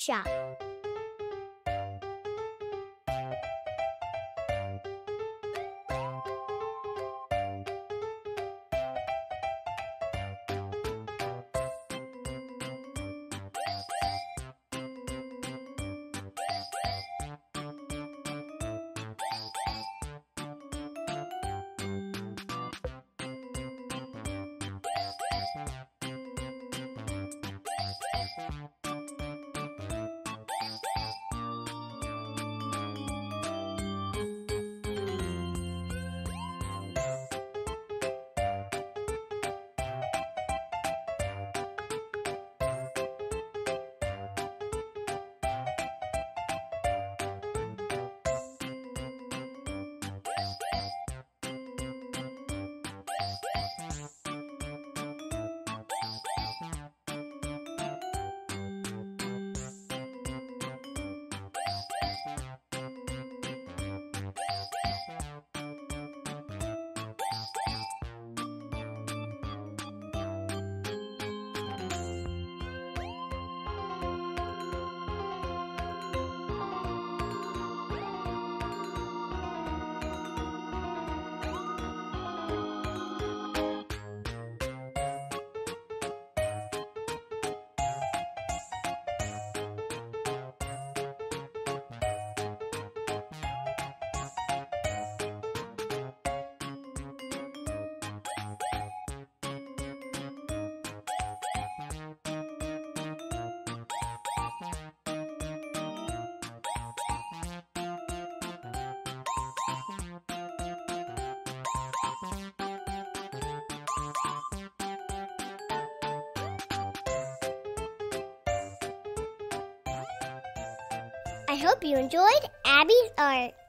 shop. I hope you enjoyed Abby's art.